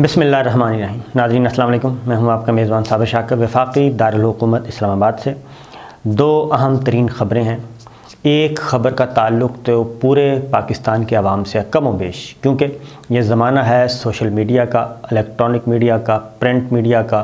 बिसमीम नाजरीन, अस्सलाम मैं हूँ आपका मेज़बान साबिर शाकर वफाकी दारकूमत इस्लामाबाद से। दो अहम तरीन ख़बरें हैं। एक ख़बर का ताल्लुक़ तो पूरे पाकिस्तान के आवाम से कम व बेश। क्योंकि ये ज़माना है सोशल मीडिया का, इलेक्ट्रॉनिक मीडिया का, प्रिंट मीडिया का।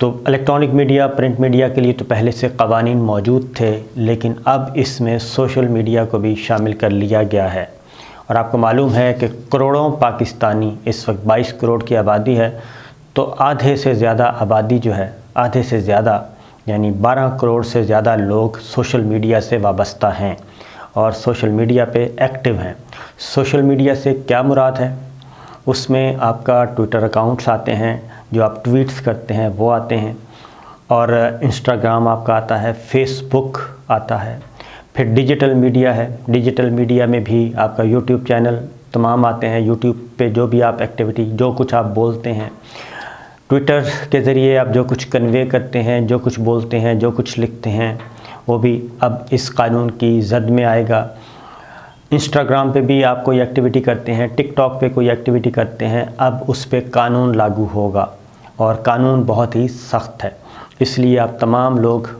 तो इलेक्ट्रॉनिक मीडिया, प्रिंट मीडिया के लिए तो पहले से कवानीन मौजूद थे, लेकिन अब इसमें सोशल मीडिया को भी शामिल कर लिया गया है। और आपको मालूम है कि करोड़ों पाकिस्तानी इस वक्त 22 करोड़ की आबादी है तो आधे से ज़्यादा आबादी जो है, आधे से ज़्यादा, यानी 12 करोड़ से ज़्यादा लोग सोशल मीडिया से वाबस्ता हैं और सोशल मीडिया पे एक्टिव हैं। सोशल मीडिया से क्या मुराद है? उसमें आपका ट्विटर अकाउंट्स आते हैं, जो आप ट्वीट्स करते हैं, वो आते हैं। और इंस्टाग्राम आपका आता है, फेसबुक आता है। फिर डिजिटल मीडिया है। डिजिटल मीडिया में भी आपका यूट्यूब चैनल तमाम आते हैं। यूट्यूब पे जो भी आप एक्टिविटी जो कुछ आप बोलते हैं ट्विटर के ज़रिए आप जो कुछ कन्वे करते हैं, जो कुछ बोलते हैं, जो कुछ लिखते हैं, वो भी अब इस कानून की जद में आएगा। इंस्टाग्राम पे भी आप कोई एक्टिविटी करते हैं टिकटॉक पे कोई एक्टिविटी करते हैं, अब उस पर कानून लागू होगा और कानून बहुत ही सख्त है। इसलिए आप तमाम लोग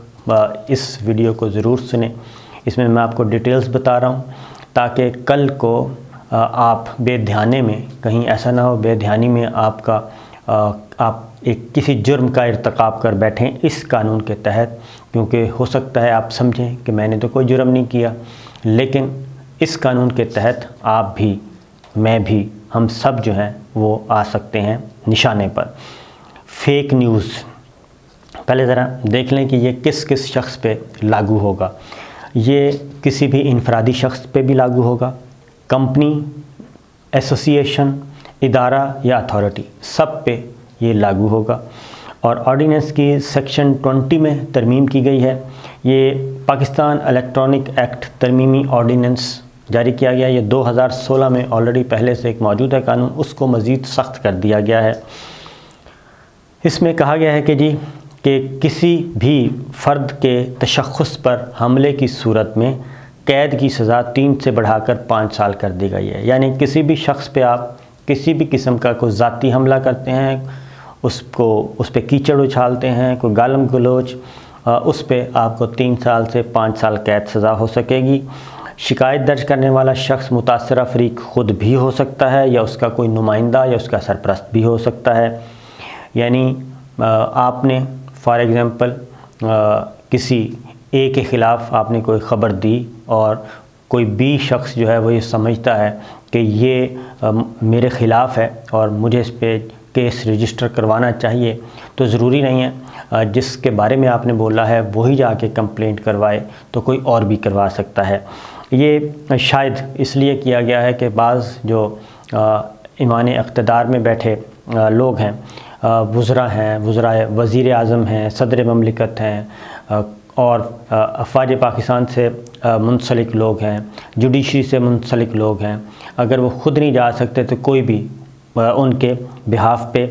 इस वीडियो को ज़रूर सुने। इसमें मैं आपको डिटेल्स बता रहा हूँ, ताकि कल को आप बेध्याने में, कहीं ऐसा ना हो बेध्यानी में आपका आप एक किसी जुर्म का इरतकब कर बैठें इस कानून के तहत, क्योंकि हो सकता है आप समझें कि मैंने तो कोई जुर्म नहीं किया। लेकिन इस कानून के तहत आप भी, मैं भी, हम सब जो हैं, वो आ सकते हैं निशाने पर। फेक न्यूज़ पहले ज़रा देख लें कि ये किस किस शख्स पे लागू होगा। ये किसी भी इनफरादी शख्स पे भी लागू होगा। कंपनी, एसोसिएशन, इदारा या अथॉरिटी, सब पे ये लागू होगा। और ऑर्डीनेंस की सेक्शन 20 में तरमीम की गई है। ये पाकिस्तान इलेक्ट्रॉनिक एक्ट तरमीमी ऑर्डीनेंस जारी किया गया। ये 2016 में ऑलरेडी पहले से एक मौजूद है कानून। उसको मज़ीद सख्त कर दिया गया है। इसमें कहा गया है कि जी कि किसी भी फ़र्द के तशख़स पर हमले की सूरत में कैद की सज़ा तीन से बढ़ाकर पाँच साल कर दी गई है। यानी किसी भी शख्स पे आप किसी भी किस्म का कोई ज़ाती हमला करते हैं, उसको, उस पर कीचड़ उछालते हैं, कोई गालम गलोच उस पर आपको तीन साल से पाँच साल कैद सज़ा हो सकेगी। शिकायत दर्ज करने वाला शख्स मुतासर फरीक ख़ुद भी हो सकता है, या उसका कोई नुमाइंदा, या उसका सरप्रस्त भी हो सकता है। यानी आपने फ़ॉर एग्ज़ाम्पल किसी ए के ख़िलाफ़ आपने कोई ख़बर दी और कोई बी शख्स जो है वो ये समझता है कि ये आ, मेरे ख़िलाफ़ है और मुझे इस पर केस रजिस्टर करवाना चाहिए तो ज़रूरी नहीं है। जिसके बारे में आपने बोला है वही जाके कंप्लेंट करवाए तो कोई और भी करवा सकता है। ये शायद इसलिए किया गया है कि बाज़ जो ईमान इकतदार में बैठे लोग हैं वज़रा हैं, वज़रा वज़ी अज़म हैं, सदर ममलिकत हैं और अफवाज पाकिस्तान से मुंसलिक लोग हैं, जुडिशरी से मुंसलिक लोग हैं। अगर वो ख़ुद नहीं जा सकते तो कोई भी उनके बिहाफ पे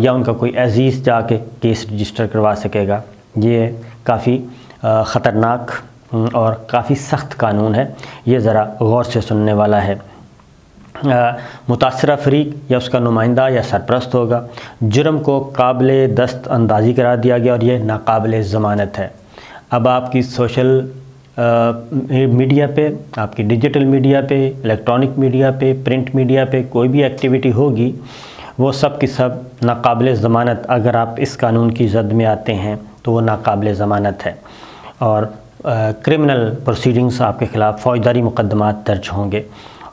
या उनका कोई अज़ीज़ जाके केस रजिस्टर करवा सकेगा। ये काफ़ी ख़तरनाक और काफ़ी सख्त कानून है। ये ज़रा गौर से सुनने वाला है। मुतासर फरीक या उसका नुमाइंदा या सरप्रस्त होगा। जुर्म को काबिल दस्त अंदाज़ी करा दिया गया और ये नाकबिल ज़मानत है। अब आपकी सोशल मीडिया पे, आपकी डिजिटल मीडिया पे, इलेक्ट्रॉनिक मीडिया पे, प्रिंट मीडिया पे कोई भी एक्टिविटी होगी, वो सब की सब नाकबिल ज़मानत। अगर आप इस कानून की जद में आते हैं तो वो नाकबिल ज़मानत है। और क्रिमिनल प्रोसीडिंग्स आपके ख़िलाफ़ फ़ौजदारी मुकदमात दर्ज होंगे।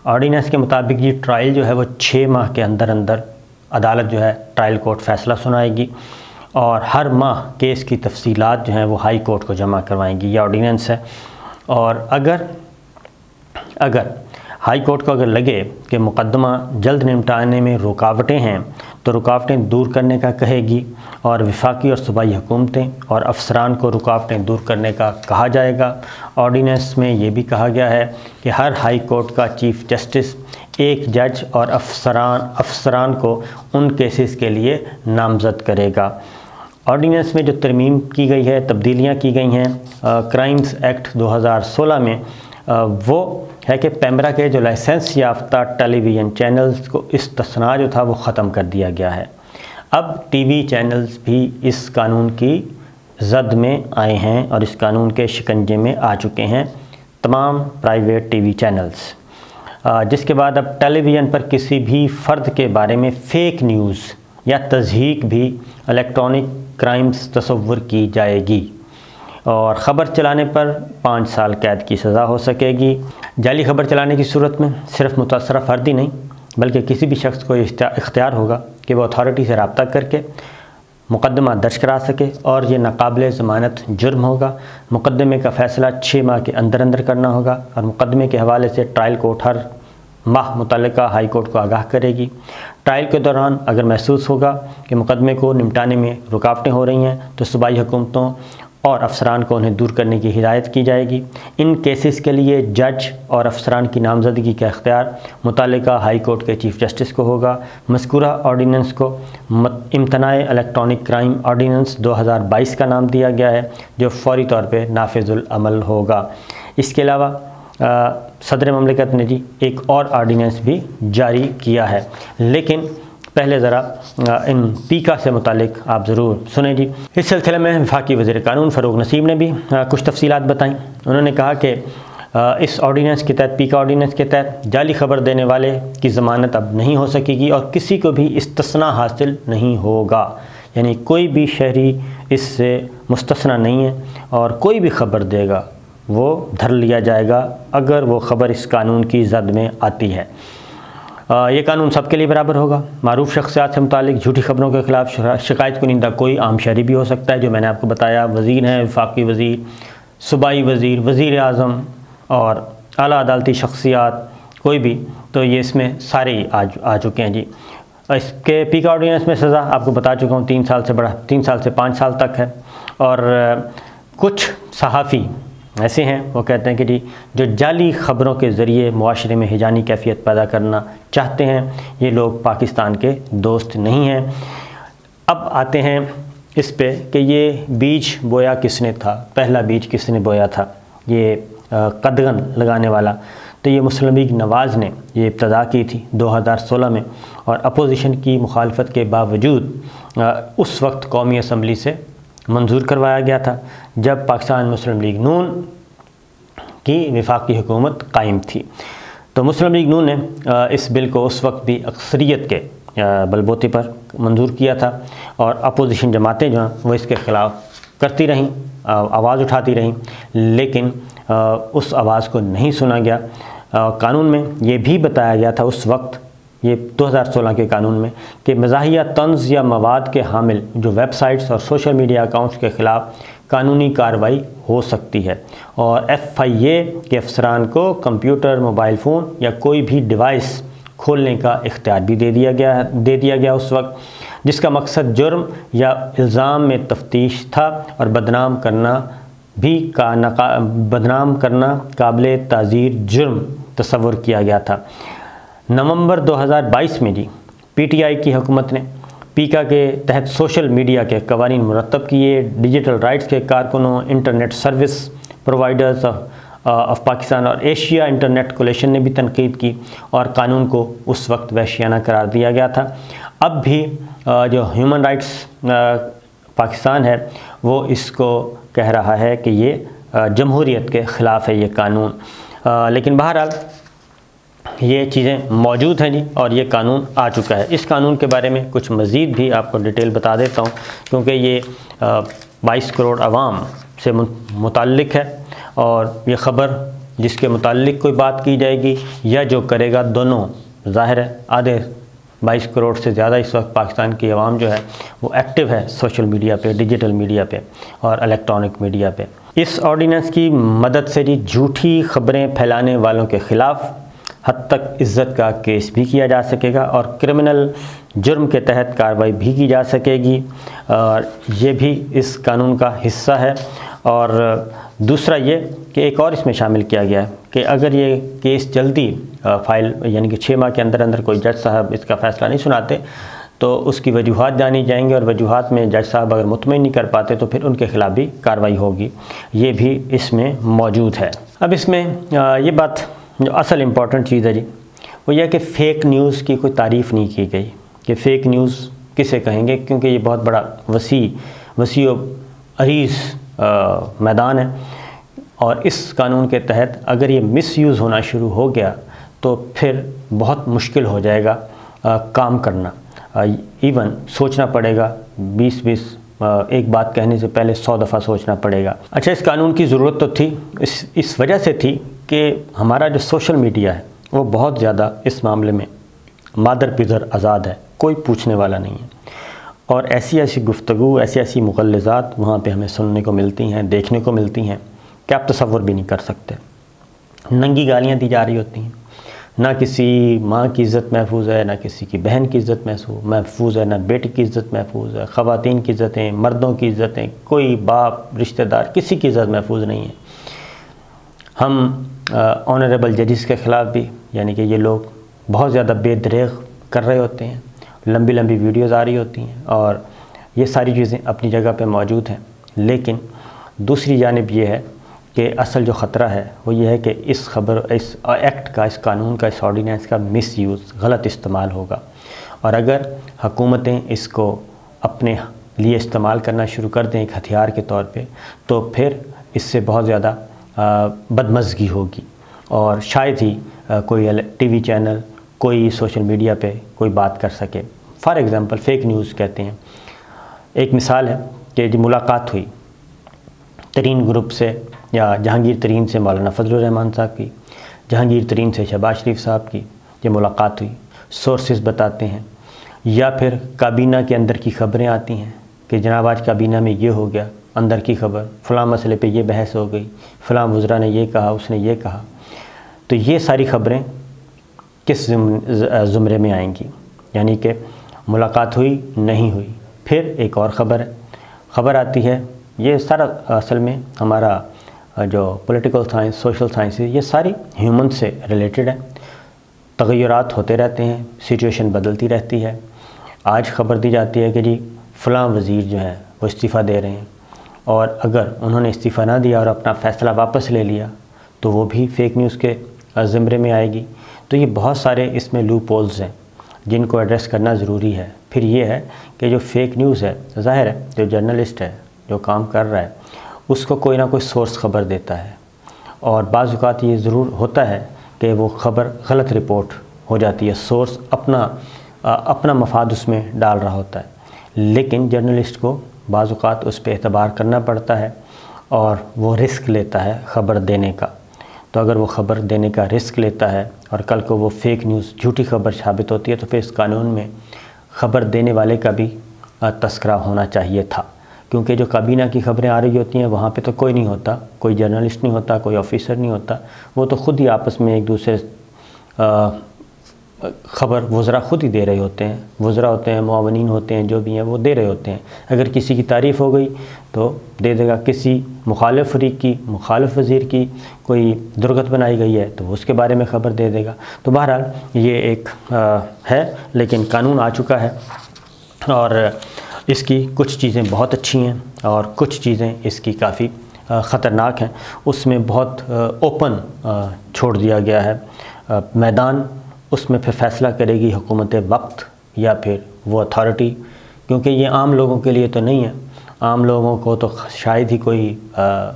ऑर्डीनेंस के मुताबिक ये ट्रायल जो है वो छः माह के अंदर अंदर अदालत जो है ट्रायल कोर्ट फैसला सुनाएगी और हर माह केस की तफसीलात जो हैं वो हाई कोर्ट को जमा करवाएँगी। ये ऑर्डीनेंस है और अगर अगर हाई कोर्ट को अगर लगे कि मुकदमा जल्द निपटाने में रुकावटें हैं तो रुकावटें दूर करने का कहेगी और विफाकी और सूबाई हुकूमतें और अफसरान को रुकावटें दूर करने का कहा जाएगा। ऑर्डीनेंस में ये भी कहा गया है कि हर हाई कोर्ट का चीफ़ जस्टिस, एक जज और अफसरान अफसरान को उन केसेस के लिए नामज़द करेगा। ऑर्डीनेंस में जो तरमीम की गई है, तब्दीलियाँ की गई हैं क्राइम्स एक्ट 2016 में वो है कि पैमरा के जो लाइसेंस याफ्ता टेलीविज़न चैनल्स को इस्तना जो था वो ख़त्म कर दिया गया है। अब टीवी चैनल्स भी इस कानून की जद में आए हैं और इस कानून के शिकंजे में आ चुके हैं तमाम प्राइवेट टीवी चैनल्स। जिसके बाद अब टेलीविज़न पर किसी भी फ़र्द के बारे में फ़ेक न्यूज़ या तजहीक भी इलेक्ट्रॉनिक क्राइम्स तस्वुर की जाएगी। और ख़बर चलाने पर पाँच साल कैद की सज़ा हो सकेगी। जाली खबर चलाने की सूरत में सिर्फ़ मुतासर फ़र्द नहीं, बल्कि किसी भी शख्स को इख्तियार होगा कि वह अथॉरिटी से रबता करके मुकदमा दर्ज करा सके और ये नाकबिल ज़मानत जुर्म होगा। मुकदमे का फ़ैसला छः माह के अंदर अंदर करना होगा और मुकदमे के हवाले से ट्रायल कोर्ट हर माह मुतल हाई कोर्ट को आगाह करेगी। ट्रायल के दौरान अगर महसूस होगा कि मुकदमे को निपटाने में रुकावटें हो रही हैं तो सूबाई हुकूमतों और अफसरान को उन्हें दूर करने की हिदायत की जाएगी। इन केसेस के लिए जज और अफसरान की नामजदगी का अख्तियार मुतल हाई कोर्ट के चीफ जस्टिस को होगा। मस्कूरा ऑर्डीनेंस को इम्तना इलेक्ट्रॉनिक क्राइम ऑर्डीनेंस 2022 का नाम दिया गया है, जो फौरी तौर पर नाफिजुलमल होगा। इसके अलावा सदर ममलिकत ने जी एक और आर्डीनेंस भी जारी किया है। लेकिन पहले ज़रा इन पीका से मुतक आप ज़रूर सुने जी। इस सिलसिले में वफाकी वज़ी कानून फ़रूक नसीम ने भी कुछ तफसीत बताई। उन्होंने कहा कि इस ऑर्डीनेंस के तहत, पीका ऑर्डीनेंस के तहत जाली खबर देने वाले की ज़मानत अब नहीं हो सकेगी और किसी को भी इस्तना हासिल नहीं होगा। यानी कोई भी शहरी इससे मुस्तना नहीं है और कोई भी ख़बर देगा, वो धर लिया जाएगा अगर वो ख़बर इस कानून की जद में आती है। ये कानून सबके लिए बराबर होगा। मरूफ शख्सियात से मुतल झूठी खबरों के ख़िलाफ़ शिकायत कुनिंदा कोई आम शहरी भी हो सकता है जो मैंने आपको बताया। वज़ीर हैं वफाकी वज़ीर सूबाई वज़ीर वज़ी अजम और अली अदालती शख्सियात कोई भी। तो ये इसमें सारे आ, आ चुके हैं जी। इसके पीक ऑर्डीनेंस में सज़ा आपको बता चुका हूँ तीन साल से बड़ा तीन साल से पाँच साल तक है। और कुछ सहाफ़ी ऐसे हैं, वो कहते हैं कि जी, जो जाली ख़बरों के ज़रिए माशरे में हिजानी कैफियत पैदा करना चाहते हैं, ये लोग पाकिस्तान के दोस्त नहीं हैं। अब आते हैं इस पे कि ये बीज बोया किसने था, पहला बीज किसने बोया था, ये कदगन लगाने वाला। तो ये मुस्लिम लीग नवाज़ ने ये इब्तदा की थी 2016 में और अपोजिशन की मुखालफत के बावजूद उस वक्त कौमी असम्बली से मंजूर करवाया गया था, जब पाकिस्तान मुस्लिम लीग नून की विफाकी हुकूमत कायम थी। तो मुस्लिम लीग नून ने इस बिल को उस वक्त भी अक्सरियत के बलबोते पर मंजूर किया था और अपोजिशन जमातें जो हैं, वो इसके ख़िलाफ़ करती रहीं आवाज़ उठाती रहीं, लेकिन उस आवाज़ को नहीं सुना गया। कानून में ये भी बताया गया था उस वक्त ये 2016 के कानून में, कि मजाहिया तंज या मवाद के हामिल जो वेबसाइट्स और सोशल मीडिया अकाउंट्स के ख़िलाफ़ कानूनी कार्रवाई हो सकती है और एफ़ आई ए के अफसरान को कंप्यूटर, मोबाइल फ़ोन या कोई भी डिवाइस खोलने का इख्तियार भी दे दिया गया दे दिया गया उस वक्त, जिसका मकसद जुर्म या इल्ज़ाम में तफ्तीश था और बदनाम करना भी का बदनाम करना काबिल ताज़ीर जुर्म तस्वुर किया गया था। नवंबर 2022 में जी पीटीआई की हुकूमत ने पीका के तहत सोशल मीडिया के कवानी मुरतब किए, डिजिटल राइट्स के कारकुनों, internet service providers of Pakistan और एशिया इंटरनेट कोलेशन ने भी तनकीद की और कानून को उस वक्त वहशियाना करार दिया गया था। अब भी जो ह्यूमन राइट्स पाकिस्तान है, वो इसको कह रहा है कि ये जमहूरीत के ख़िलाफ़ है ये कानून। लेकिन बहरहाल ये चीज़ें मौजूद हैं जी, और ये कानून आ चुका है। इस कानून के बारे में कुछ मज़ीद भी आपको डिटेल बता देता हूँ, क्योंकि ये बाईस करोड़ आवाम से मुतलक है, और ये ख़बर जिसके मुतलक कोई बात की जाएगी या जो करेगा दोनों ज़ाहिर है, आधे बाईस करोड़ से ज़्यादा इस वक्त पाकिस्तान की आवाम जो है, वो एक्टिव है सोशल मीडिया पे, डिजिटल मीडिया पे और इलेक्ट्रॉनिक मीडिया पे। इस ऑर्डीनेंस की मदद से जी, झूठी खबरें फैलाने वालों के ख़िलाफ़ हद तक इज़्ज़त का केस भी किया जा सकेगा और क्रिमिनल जुर्म के तहत कार्रवाई भी की जा सकेगी। और ये भी इस कानून का हिस्सा है। और दूसरा ये कि एक और इसमें शामिल किया गया है कि अगर ये केस जल्दी फ़ाइल यानी कि छः माह के अंदर अंदर कोई जज साहब इसका फ़ैसला नहीं सुनाते तो उसकी वजूहत जानी जाएँगी और वजूहत में जज साहब अगर मुतमिन नहीं कर पाते तो फिर उनके ख़िलाफ़ भी कार्रवाई होगी। ये भी इसमें मौजूद है। अब इसमें ये बात जो असल इंपॉर्टेंट चीज़ है जी वो यह कि फ़ेक न्यूज़ की कोई तारीफ़ नहीं की गई कि फ़ेक न्यूज़ किसे कहेंगे? क्योंकि ये बहुत बड़ा वसी वसी अरीज मैदान है। और इस कानून के तहत अगर ये मिस यूज़ होना शुरू हो गया तो फिर बहुत मुश्किल हो जाएगा आ, काम करना। इवन सोचना पड़ेगा बीस बीस एक बात कहने से पहले सौ दफ़ा सोचना पड़ेगा। अच्छा इस कानून की ज़रूरत तो थी इस इस वजह से थी कि हमारा जो सोशल मीडिया है, वो बहुत ज़्यादा इस मामले में मादर पिदर आज़ाद है, कोई पूछने वाला नहीं है। और ऐसी ऐसी गुफ्तु ऐसी ऐसी मुगलज़ात वहाँ पे हमें सुनने को मिलती हैं, देखने को मिलती हैं, कि आप तस्वुर भी नहीं कर सकते। नंगी गालियाँ दी जा रही होती हैं। ना किसी माँ की इज़्ज़त महफूज है, ना किसी की बहन की इज़्ज़त महफूज है, ना बेटी की इज़्ज़त महफूज है ख़वान की इज़्ज़तें मर्दों की इज़्ज़तें कोई बाप, रिश्तेदार किसी की इज़्ज़त महफूज नहीं है। हम ऑनरेबल जजिस के ख़िलाफ़ भी, यानी कि ये लोग बहुत ज़्यादा बेदरेग कर रहे होते हैं, लंबी लंबी वीडियोज़ आ रही होती हैं और ये सारी चीज़ें अपनी जगह पे मौजूद हैं। लेकिन दूसरी जानब ये है कि असल जो ख़तरा है, वो ये है कि इस खबर, इस एक्ट का, इस कानून का, इस ऑर्डीनेंस का मिस यूज़ गलत इस्तेमाल होगा। और अगर हुकूमतें इसको अपने लिए इस्तेमाल करना शुरू कर दें एक हथियार के तौर पे तो फिर इससे बहुत ज़्यादा बदमज़गी होगी। और शायद ही कोई टीवी चैनल, कोई सोशल मीडिया पे कोई बात कर सके। फ़ॉर एग्ज़ाम्पल फ़ेक न्यूज़ कहते हैं। एक मिसाल है कि जो मुलाकात हुई। तरीन ग्रुप से, या जहांगीर तरीन से मौलाना फजलरहमान साहब की, जहांगीर तरीन से शहबाज शरीफ साहब की ये मुलाकात हुई। सोर्सेज बताते हैं। या फिर काबीना के अंदर की ख़बरें आती हैं कि जनाब आज काबीना में ये हो गया। अंदर की खबर, फ़लाँ मसले पे ये बहस हो गई, फ़लाँ वज़रा ने ये कहा, उसने ये कहा। तो ये सारी ख़बरें किस ज़ुमरे में आएँगी? यानी कि मुलाकात हुई, नहीं हुई। फिर एक और ख़बर ख़बर आती है, ये सारा असल में हमारा जो पॉलिटिकल साइंस, सोशल साइंस ये सारी ह्यूमन से रिलेटेड है। तगैरत होते रहते हैं, सिचुएशन बदलती रहती है। आज ख़बर दी जाती है कि जी, फ़लाँ वज़ीर जो है, वो इस्तीफ़ा दे रहे हैं। और अगर उन्होंने इस्तीफ़ा ना दिया और अपना फ़ैसला वापस ले लिया तो वो भी फ़ेक न्यूज़ के ज़मरे में आएगी। तो ये बहुत सारे इसमें लू पोल्स हैं जिनको एड्रेस करना ज़रूरी है। फिर ये है कि जो फेक न्यूज़ है ज़ाहिर है जो जर्नलिस्ट है जो काम कर रहा है उसको कोई ना कोई सोर्स ख़बर देता है। और बाज़ात ये ज़रूर होता है कि वो ख़बर गलत रिपोर्ट हो जाती है सोर्स अपना आ, अपना मफाद उसमें डाल रहा होता है। लेकिन जर्नलिस्ट को बाज़ात उस पर एतबार करना पड़ता है और वो रिस्क लेता है ख़बर देने का। तो अगर वो ख़बर देने का रिस्क लेता है और कल को वो फेक न्यूज़ झूठी खबर साबित होती है तो फिर इस कानून में ख़बर देने वाले का भी तस्करा होना चाहिए था। क्योंकि जो काबीना की खबरें आ रही होती हैं, वहाँ पे तो कोई नहीं होता, कोई जर्नलिस्ट नहीं होता, कोई ऑफिसर नहीं होता। वो तो ख़ुद ही आपस में एक दूसरे ख़बर वज़रा ख़ुद ही दे रहे होते हैं वज़रा होते हैं मुआवनीन होते हैं जो भी हैं वो दे रहे होते हैं। अगर किसी की तारीफ़ हो गई तो दे देगा किसी मुखालफ फरीक की मुखालफ वज़ीर की कोई दुर्गत बनाई गई है तो उसके बारे में ख़बर दे देगा। तो बहरहाल ये एक आ, है लेकिन कानून आ चुका है और इसकी कुछ चीज़ें बहुत अच्छी हैं और कुछ चीज़ें इसकी काफ़ी ख़तरनाक हैं। उसमें बहुत ओपन छोड़ दिया गया है। मैदान उसमें फिर फ़ैसला करेगी हुकूमत वक्त या फिर वो अथॉरिटी क्योंकि ये आम लोगों के लिए तो नहीं है। आम लोगों को तो शायद ही कोई आ, आ,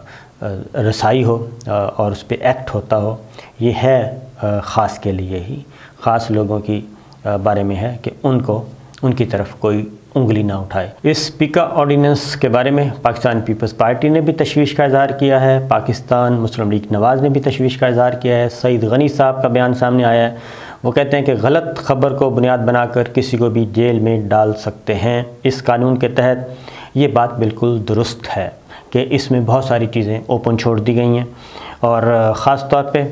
रसाई हो आ, और उस पर एक्ट होता हो। ये है ख़ास के लिए ही। ख़ास लोगों की आ, बारे में है कि उनको उनकी तरफ़ कोई उंगली ना उठाए। इस पिका ऑर्डीनेंस के बारे में पाकिस्तान पीपल्स पार्टी ने भी तशवीश का इजहार किया है। पाकिस्तान मुस्लिम लीग नवाज़ ने भी तशवीश का इजहार किया है। सईद गनी साहब का बयान सामने आया है। वो कहते हैं कि गलत खबर को बुनियाद बनाकर किसी को भी जेल में डाल सकते हैं। इस कानून के तहत ये बात बिल्कुल दुरुस्त है कि इसमें बहुत सारी चीज़ें ओपन छोड़ दी गई हैं। और ख़ास तौर पे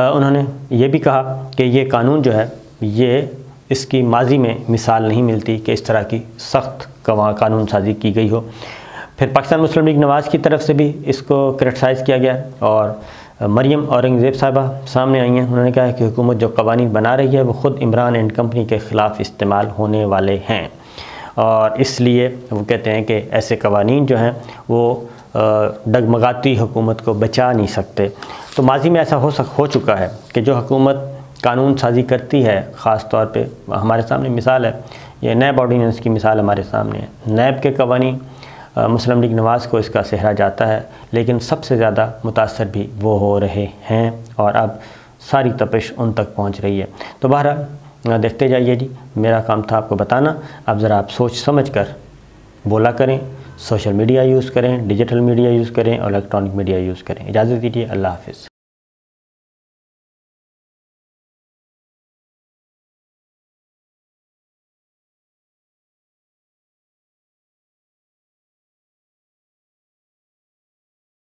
उन्होंने ये भी कहा कि ये कानून जो है, ये इसकी माजी में मिसाल नहीं मिलती कि इस तरह की सख्त कानून साजी की गई हो। फिर पाकिस्तान मुस्लिम लीग नवाज़ की तरफ़ से भी इसको क्रिटिसाइज़ किया गया और मरियम औरंगज़ेब साहबा सामने आई हैं। उन्होंने कहा है कि हुकूमत जो कवानी बना रही है, वो ख़ुद इमरान एंड कंपनी के ख़िलाफ़ इस्तेमाल होने वाले हैं। और इसलिए वो कहते हैं कि ऐसे कवानीन जो हैं, वो डगमगाती हुकूमत को बचा नहीं सकते। तो माजी में ऐसा हो सक, हो चुका है कि जो हुकूमत कानून साजी करती है, ख़ास तौर पे हमारे सामने मिसाल है, ये नैब ऑर्डीनेंस की मिसाल हमारे सामने है। नैब के कवानी मुस्लिम लीग नवाज़ को इसका सहरा जाता है, लेकिन सबसे ज़्यादा मुतासर भी वो हो रहे हैं और अब सारी तपिश उन तक पहुँच रही है। तो बहरहाल देखते जाइए जी, मेरा काम था आपको बताना। अब ज़रा आप सोच समझ कर बोला करें, सोशल मीडिया यूज़ करें, डिजिटल मीडिया यूज़ करें और इलेक्ट्रॉनिक मीडिया यूज़ करें। इजाज़त दीजिए, अल्लाह हाफिज़।